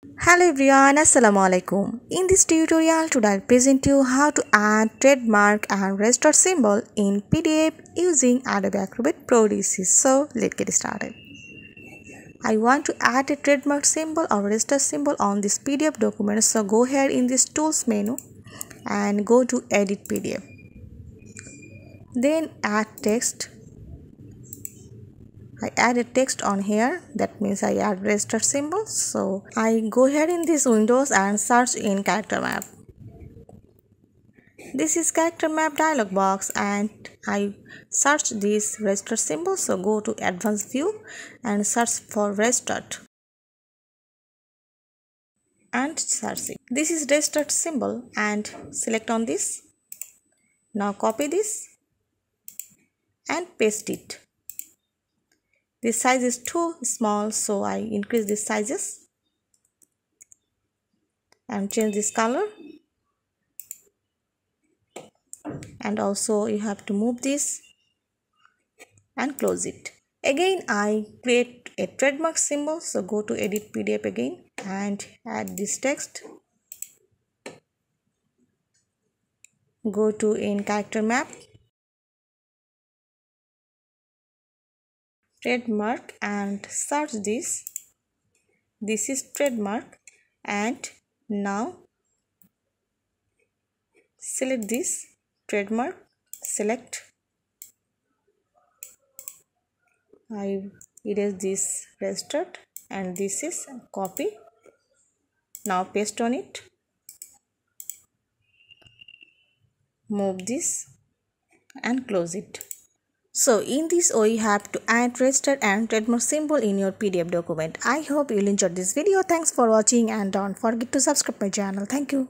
Hello everyone, Assalamu alaikum. In this tutorial today I'll present you how to add trademark and restore symbol in PDF using Adobe Acrobat Pro DC. So let's get started. I want to add a trademark symbol or restore symbol on this PDF document. So go here in this tools menu and go to edit PDF. Then add text I add a text on here. That means I add register symbol. So I go here in this windows and search in character map. This is character map dialog box and I search this register symbol. So go to advanced view and search for restart and search it. This is restart symbol and select on this. Now copy this and paste it this size is too small so I increase the sizes. And change this color. And also you have to move this and close it. Again I create a trademark symbol so go to edit PDF again and add this text. Go to in character map trademark and search this. This is trademark and now select this trademark select. I erase this registered and this is copy. Now paste on it. Move this and close it so in this way you have to add registered and trademark symbol in your PDF document. I hope you'll enjoy this video. Thanks for watching and don't forget to subscribe my channel. Thank you.